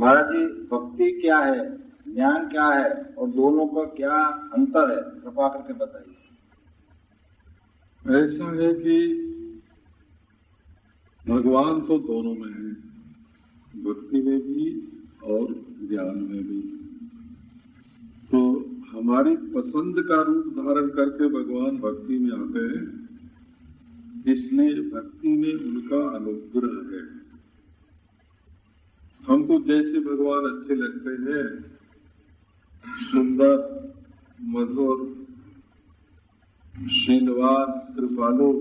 महाराज जी, भक्ति क्या है? ज्ञान क्या है? और दोनों का क्या अंतर है? कृपा करके बताइए। ऐसा है कि भगवान तो दोनों में है, भक्ति में भी और ज्ञान में भी। तो हमारी पसंद का रूप धारण करके भगवान भक्ति में आते हैं, इसलिए भक्ति में उनका अनुग्रह है। हमको जैसे भगवान अच्छे लगते हैं, सुंदर, मधुर शीलवास कृपालु,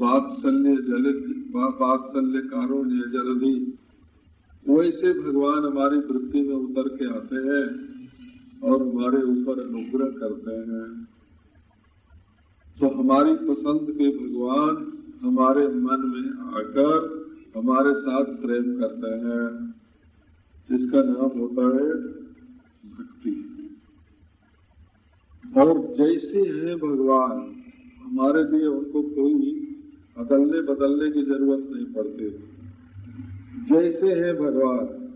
वात्सल्य जल वात्सल्य कारुण्य जल्दी, वैसे भगवान हमारी वृत्ति में उतर के आते हैं और हमारे ऊपर अनुग्रह करते हैं। तो हमारी पसंद के भगवान हमारे मन में आकर हमारे साथ प्रेम करते हैं, जिसका नाम होता है भक्ति। और जैसे हैं भगवान, हमारे लिए उनको कोई अदलने बदलने की ज़रूरत नहीं पड़ती। जैसे हैं भगवान,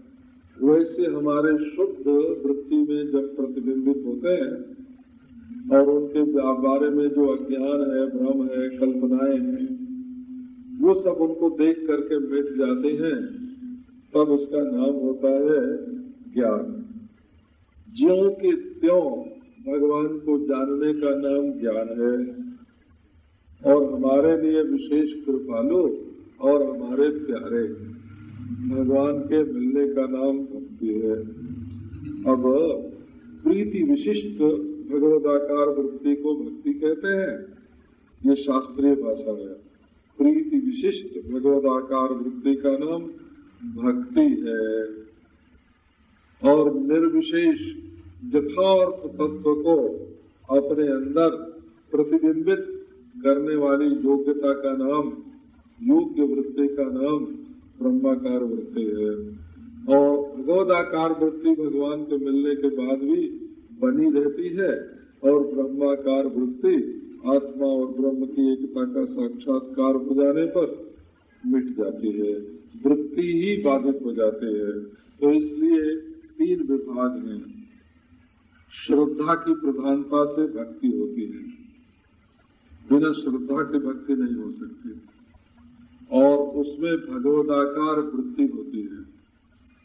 वैसे हमारे शुद्ध वृत्ति में जब प्रतिबिंबित होते हैं, और उनके बारे में जो अज्ञान है, भ्रम है, कल्पनाएँ हैं वो सब उनको देख करके मिट जाते हैं, तब उसका नाम होता है ज्ञान। ज्यो के त्यों भगवान को जानने का नाम ज्ञान है। और हमारे लिए विशेष कृपालु और हमारे प्यारे, भगवान के मिलने का नाम भक्ति है। अब प्रीति विशिष्ट भगवदाकार वृत्ति को भक्ति कहते हैं। ये शास्त्रीय भाषा है। प्रीति विशिष्ट भगवदाकार वृत्ति का नाम भक्ति है। और निर्विशेष यथार्थ तत्व को अपने अंदर प्रतिबिंबित करने वाली योग्यता का नाम, योग्य वृत्ति का नाम ब्रह्माकार वृत्ति है। और भगवदाकार वृत्ति भगवान के मिलने के बाद भी बनी रहती है और ब्रह्माकार वृत्ति आत्मा और ब्रह्म की एकता का साक्षात्कार हो जाने पर मिट जाती है, वृत्ति ही बाधित हो जाते हैं। तो इसलिए तीन विभाग हैं। श्रद्धा की प्रधानता से भक्ति होती है। बिना श्रद्धा की भक्ति नहीं हो सकती। और उसमें भगवदाकार वृत्ति होती है।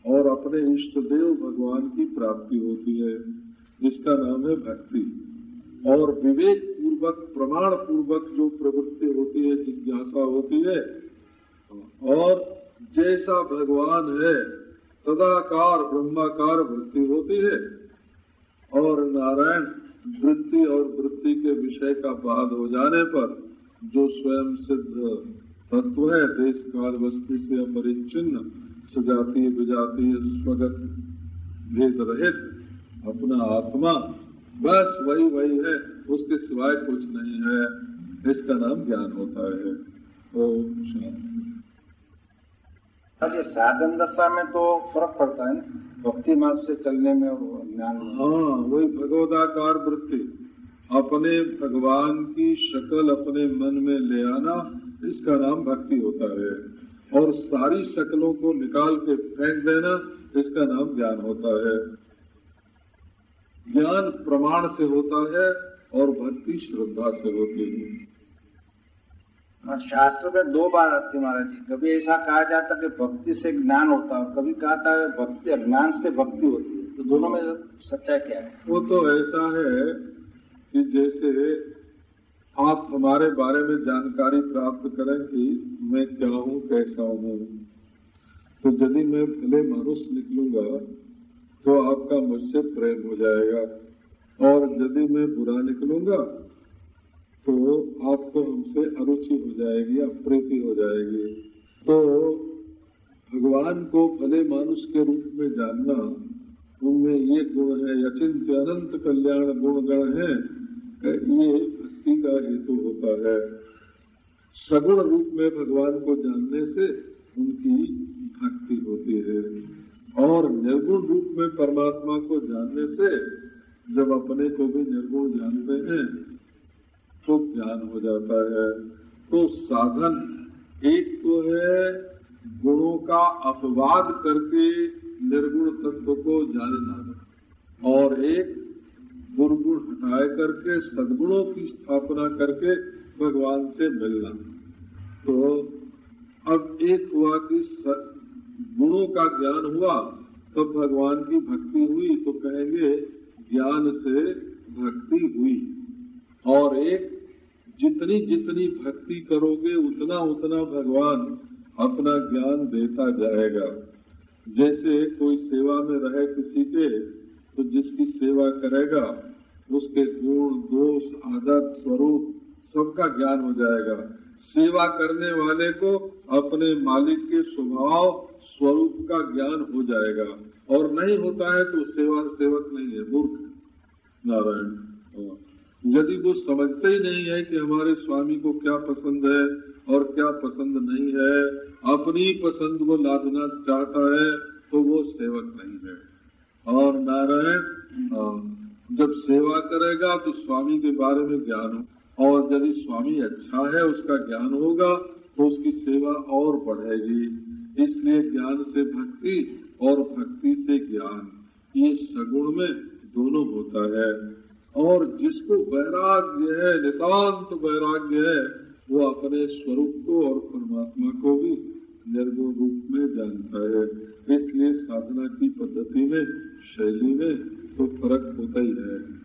और अपने इष्ट देव भगवान की प्राप्ति होती है, जिसका नाम है भक्ति। और विवेक पूर्वक प्रमाण पूर्वक जो प्रवृत्ति होती है, जिज्ञासा होती है, और जैसा भगवान है तदाकार ब्रह्माकार वृत्ति होती है। और नारायण वृत्ति और वृत्ति के विषय का बाद हो जाने पर जो स्वयं सिद्ध तत्व है देश काल वस्तु से अपरिचिन्न सजातीय, विजातीय, स्वगत, भेद रहित अपना आत्मा बस वही वही है उसके सिवाय कुछ नहीं है। इसका नाम ज्ञान होता है। ओम शांति। ये साधन दशा में तो फ़र्क पड़ता है ना? भक्ति मार्ग से चलने में और ज्ञान हाँ वही भगवदाकार वृत्ति। अपने भगवान की शक्ल अपने मन में ले आना इसका नाम भक्ति होता है। और सारी शक्लों को निकाल के फेंक देना इसका नाम ज्ञान होता है। ज्ञान प्रमाण से होता है और भक्ति श्रद्धा से होती है। शास्त्र में दो बार आती है महाराज जी। कभी ऐसा कहा जाता कि भक्ति से ज्ञान होता है कभी कहा था भक्ति अज्ञान से भक्ति होती है। तो दोनों में सच्चाई क्या है? वो तो ऐसा है कि जैसे आप हमारे बारे में जानकारी प्राप्त करें कि मैं क्या हूँ कैसा हूँ। तो यदि मैं भले मनुष्य निकलूँगा तो आपका मुझसे प्रेम हो जाएगा और यदि मैं बुरा निकलूँगा तो आपको हमसे अरुचि हो जाएगी अप्रीति हो जाएगी। तो भगवान को भले मानुष के रूप में जानना, उनमें ये गुण है अचिंत्य अनंत कल्याण गुण गण है ये भक्ति का हेतु होता है। सगुण रूप में भगवान को जानने से उनकी भक्ति होती है। और निर्गुण रूप में परमात्मा को जानने से जब अपने को भी निर्गुण जानते हैं तो ज्ञान हो जाता है। तो साधन एक तो है गुणों का अपवाद करके निर्गुण तत्व को जानना और एक दुर्गुण हटाए करके, सदगुणों की स्थापना करके भगवान से मिलना। तो अब एक हुआ कि गुणों का ज्ञान हुआ, तब भगवान की भक्ति हुई तो कहेंगे, ज्ञान से भक्ति हुई। और एक, जितनी जितनी भक्ति करोगे, उतना उतना भगवान अपना ज्ञान देता जाएगा। जैसे कोई सेवा में रहे किसी के तो जिसकी सेवा करेगा, उसके गुण, दोष आदत स्वरूप, सबका ज्ञान हो जाएगा। सेवा करने वाले को अपने मालिक के स्वभाव स्वरूप का ज्ञान हो जाएगा और नहीं होता है तो सेवा सेवक नहीं है, मूर्ख नारायण हाँ। यदि वो समझते ही नहीं है कि हमारे स्वामी को क्या पसंद है और क्या पसंद नहीं है, अपनी पसंद को लादना चाहता है तो वो सेवक नहीं है और नारायण जब सेवा करेगा तो स्वामी के बारे में ज्ञान हो, और यदि स्वामी अच्छा है, उसका ज्ञान होगा तो उसकी सेवा और बढ़ेगी। इसलिए ज्ञान से भक्ति और भक्ति से ज्ञान, ये सगुण में दोनों होता है। और जिसको वैराग्य है नितान्त वैराग्य है, वो अपने स्वरूप को और परमात्मा को भी निर्गुण रूप में जानता है। इसलिए साधना की पद्धति में, शैली में तो फ़र्क होता ही है।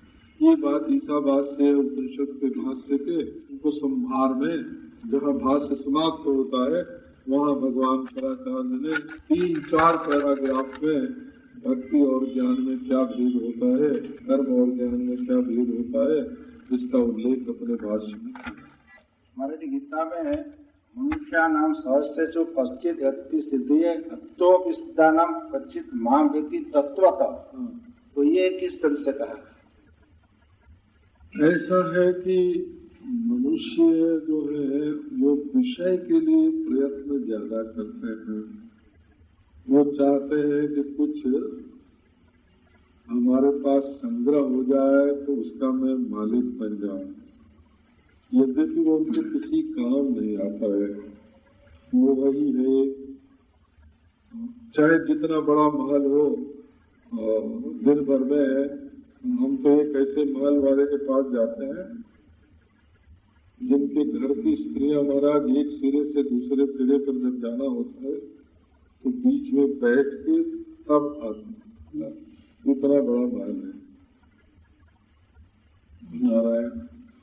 ये बात ईसावाद से उपनिषद के भाष्य के उनको संभार में जहाँ भाष्य समाप्त होता है वहाँ भगवान शराचार्य ने तीन चार पैराग्राफ में भक्ति और ज्ञान में क्या भेद होता है कर्म और ज्ञान में क्या भेद होता है इसका उल्लेख अपने भाष्य में हमारे जी गीता में मनुष्य नाम सहस्य जो पश्चित व्यक्ति सिद्धि तो नाम पश्चित माँ व्यक्ति तत्व हाँ। तो ये किस तरह से कहा? ऐसा है कि मनुष्य जो है, वो विषय के लिए प्रयत्न ज़्यादा करते हैं। वो चाहते हैं कि कुछ हमारे पास संग्रह हो जाए तो उसका मैं मालिक बन जाऊँ। यद्यपि वो उनको किसी काम नहीं आता है, वो वही है। चाहे जितना बड़ा महल हो दिन भर में, हम तो एक ऐसे महल वाले के पास जाते हैं जिनके घर की स्त्रियाँ महाराज एक सिरे से दूसरे सिरे पर जब जाना होता है तो बीच में बैठ के तब आते इतना बड़ा महल है। नारायण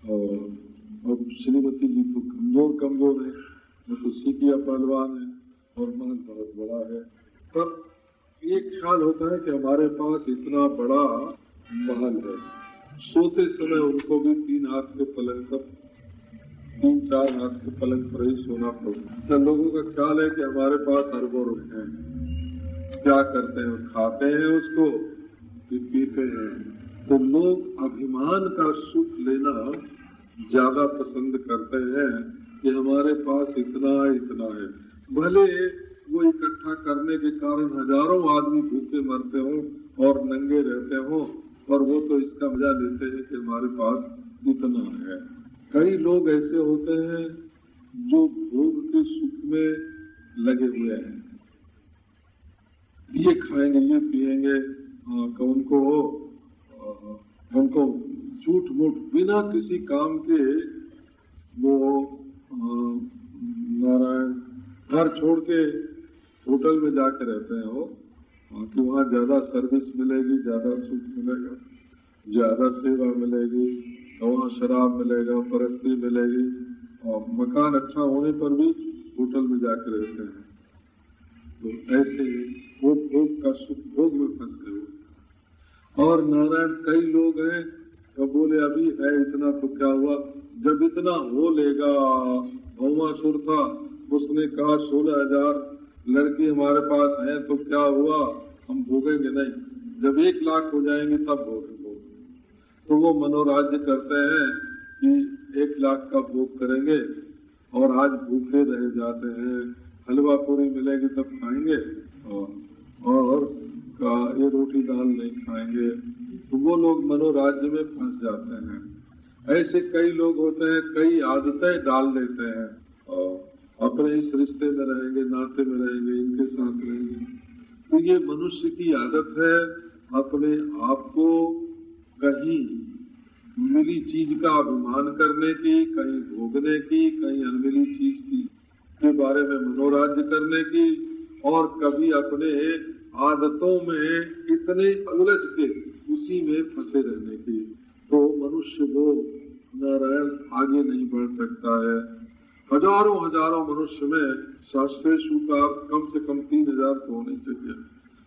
और, और श्रीमती जी तो कमज़ोर कमज़ोर है। वो तो सीखिया पहलवान है और महल बहुत बड़ा है। पर एक ख्याल होता है कि हमारे पास इतना बड़ा महल है। सोते समय उनको भी तीन हाथ के पलंग पर तीन चार हाथ के पलंग पर ही सोना पड़ता तो लोगों का ख्याल है कि हमारे पास अरबों रुपए हैं। क्या करते हैं खाते हैं उसको? कि पीते हैं। तो लोग अभिमान का सुख लेना ज़्यादा पसंद करते हैं कि हमारे पास इतना इतना है। भले वो इकट्ठा करने के कारण हज़ारों आदमी भूखे मरते हो और नंगे रहते हो और वो तो इसका मज़ा लेते हैं कि हमारे पास इतना है। कई लोग ऐसे होते हैं जो भोग के सुख में लगे हुए हैं। ये खाएँगे, ये पिएँगे उनको उनको झूठ मूठ बिना किसी काम के वो नारायण घर छोड़ के होटल में जाके रहते हैं वो। कि वहाँ ज़्यादा सर्विस मिलेगी, ज़्यादा सुख मिलेगा, ज़्यादा सेवा मिलेगी। वहाँ शराब मिलेगा, परस्ती मिलेगी और मकान अच्छा होने पर भी होटल में जाकर रहते हैं। तो ऐसे वो भोग का सुख, भोग में फंस गए और नारायण कई लोग हैं तो बोले, अभी है इतना तो क्या हुआ? जब इतना हो लेगा। भौमासुर था, उसने कहा, सोलह हज़ार लड़की हमारे पास है तो क्या हुआ? हम भोगेंगे नहीं। जब एक लाख हो जाएँगे, तब भोगेंगे तो वो मनोराज्य करते हैं कि एक लाख का भोग करेंगे और आज भूखे रह जाते हैं। हलवा पूरी मिलेगी तब खाएँगे और, का ये रोटी दाल नहीं खाएँगे। तो वो लोग मनोराज्य में फंस जाते हैं। ऐसे कई लोग होते हैं कई आदतें डाल देते हैं। और, अपने इस रिश्ते में रहेंगे नाते में रहेंगे इनके साथ रहेंगे। तो ये मनुष्य की आदत है अपने आप को कहीं मिली चीज़ का अभिमान करने की, कहीं भोगने की, कहीं अनमिली चीज़ की, के बारे में मनोराज्य करने की, और कभी अपने आदतों में इतने उलझ के उसी में फंसे रहने की। तो मनुष्य वो नारायण आगे नहीं बढ़ सकता है। हज़ारों हज़ारों मनुष्य में शास्त्रेशु का कम से कम तीन हज़ार तो होने चाहिए।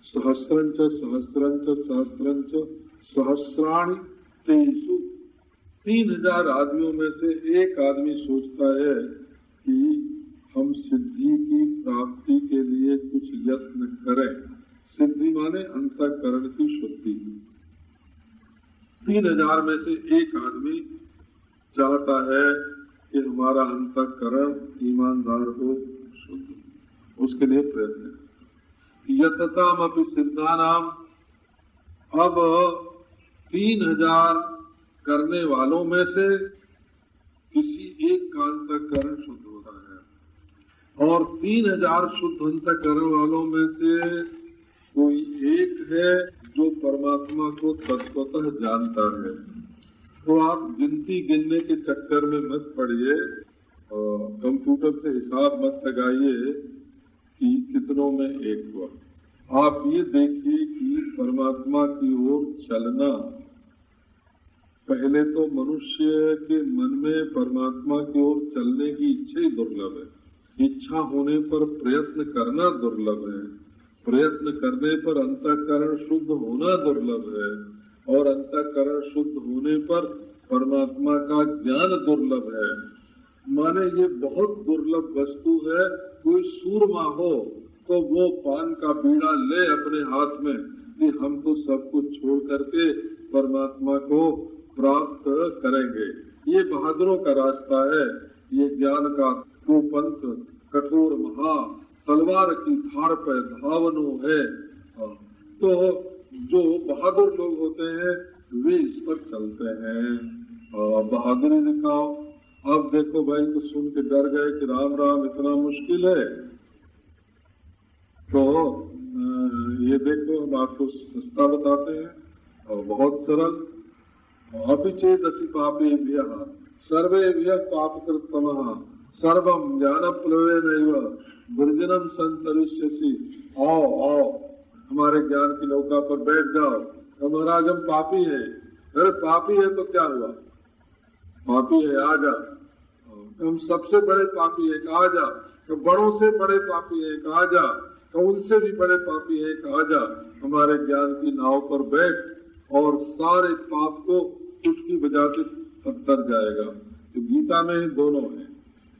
सहस्रंच सहस्रंच सहस्रंच सहस्राणी तेईसु तीन हज़ार आदमियों में से एक आदमी सोचता है कि हम सिद्धि की प्राप्ति के लिए कुछ यत्न करें। सिद्धि माने अंतकरण की शुद्धि। तीन हज़ार में से एक आदमी चाहता है कि हमारा अंतकरण ईमानदार हो, शुद्ध। उसके लिए प्रयत्न। यतताम अपनी सिद्धा नाम अब तीन हज़ार करने वालों में से किसी एक का अंतकरण शुद्ध होता है। और तीन हज़ार शुद्ध अंतकरण वालों में से कोई एक है जो परमात्मा को तत्वतः जानता है। तो आप गिनती गिनने के चक्कर में मत पड़िए कंप्यूटर से हिसाब मत लगाइए कि कितनों में एक हुआ। आप ये देखिए कि परमात्मा की ओर चलना पहले तो मनुष्य के मन में परमात्मा की ओर चलने की इच्छा ही दुर्लभ है। इच्छा होने पर प्रयत्न करना दुर्लभ है। प्रयत्न करने पर अंतकरण शुद्ध होना दुर्लभ है और अंतकरण शुद्ध होने पर परमात्मा का ज्ञान दुर्लभ है। माने ये बहुत दुर्लभ वस्तु है, कोई सूरमा हो तो वो पान का बीड़ा ले अपने हाथ में कि हम तो सब कुछ छोड़ करके परमात्मा को प्राप्त करेंगे। ये बहादुरों का रास्ता है। ये ज्ञान का तो पंथ कठोर महा, तलवार की धार पर धावनो है। तो जो बहादुर लोग होते हैं, वे इस पर चलते हैं। बहादुरी दिखाओ। अब देखो भाई तो सुन के डर गए कि राम राम इतना मुश्किल है। तो ये देखो, हम आपको सस्ता बताते हैं। और बहुत सरल। अपिचेत असी पापे सर्वे पाप कृतम सर्वम ज्ञान आओ आओ, हमारे ज्ञान की नौका पर बैठ जाओ। तो महाराज, हम पापी है। अरे, पापी है तो क्या हुआ? पापी है, आ जा। हम सबसे बड़े पापी है, आ जा। तो बड़ों से बड़े पापी है, आ जा। तो उनसे भी बड़े पापी है कहा जा। हमारे ज्ञान की नाव पर बैठ और सारे पाप को चुटकी बजाते तर जाएगा। तो गीता में दोनों है।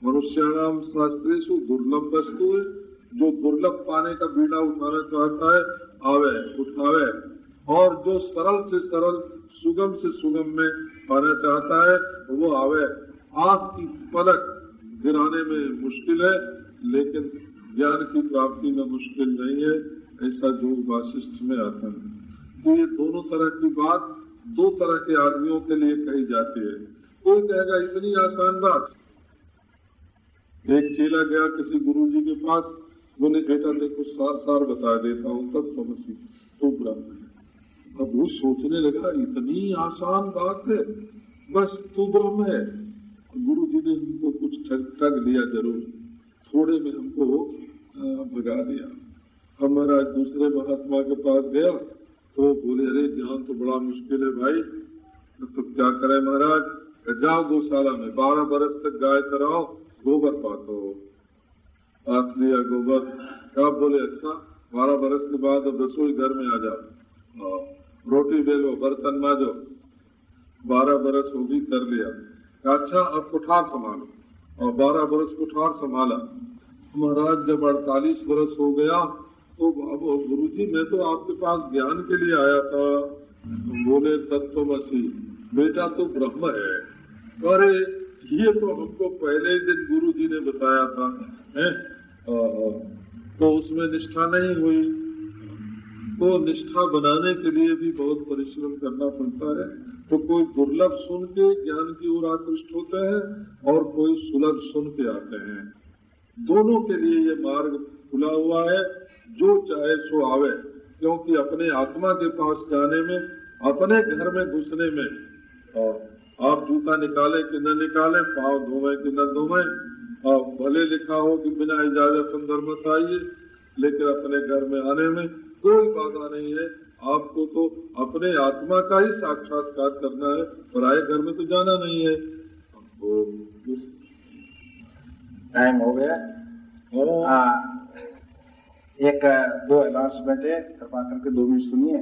मनुष्याणाम शास्त्रेशु दुर्लभ वस्तु है। जो दुर्लभ पाने का बीड़ा उठाना चाहता है, आवे, उठावे। और जो सरल से सरल, सुगम से सुगम में पाना चाहता है, वो आवे। आँख की पलक गिराने में मुश्किल है, लेकिन ज्ञान की प्राप्ति में मुश्किल नहीं है, ऐसा जो वाशिष्ठ में आता है। तो ये दोनों तरह की बात दो तरह के आदमियों के लिए कही जाती है। कोई कहेगा, इतनी आसान बात। एक चेला गया किसी गुरु जी के पास। बोले, बेटा, देखो सार सार बता देता हूँ तत्वसी तो ब्रह्म है। अब वो सोचने लगा, इतनी आसान बात है, बस तू ब्रह्म है। गुरु जी ने हमको कुछ ठग ठग लिया ज़रूर। थोड़े में हमको भगा दिया। हमारा दूसरे महात्मा के पास गया। तो बोले, अरे ज्ञान तो बड़ा मुश्किल है भाई। तो क्या करे महाराज? जाओ गौशाला में, बारह बरस तक गाय कराओ गोबर पातो। पात लिया गोबर। कब बोले अच्छा बारह बरस के बाद अब रसोई घर में आ जाओ। रोटी बेलो बर्तन माजो। बारह बरस भी कर लिया। अच्छा अब कुठार संभालो। और बारह बरस कुठार संभाला। महाराज, जब अड़तालीस बरस हो गया तो अब गुरु जी, मैं तो आपके पास ज्ञान के लिए आया था। बोले तत्व मसीह बेटा तो ब्रह्म है। अरे, ये तो हमको पहले दिन गुरु जी ने बताया था, है? तो उसमें निष्ठा नहीं हुई। तो निष्ठा बनाने के लिए भी बहुत परिश्रम करना पड़ता है। तो कोई दुर्लभ सुन के ज्ञान की ओर आकृष्ट होते हैं और कोई सुलभ सुन के आते हैं। दोनों के लिए ये मार्ग खुला हुआ है। जो चाहे सो आवे क्योंकि अपने आत्मा के पास जाने में अपने घर में घुसने में और आप जूता निकाले कि न निकाले पाव धोवे कि न धोवे और भले लिखा हो कि बिना इजाज़त अंदर मत आइए लेकिन अपने घर में आने में कोई बाधा नहीं है। आपको तो अपने आत्मा का ही साक्षात्कार करना है पराये घर में तो जाना नहीं है। टाइम हो गया। हाँ, हाँ। एक दो अनाउंसमेंट है कृपा करके दो मिनट सुनिए